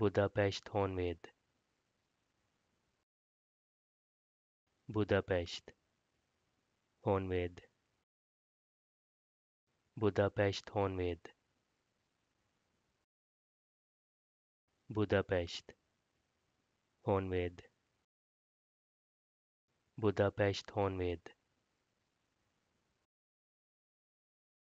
Budapest Honvéd Budapest Honvéd Budapest Honvéd Budapest Honvéd Budapest Honvéd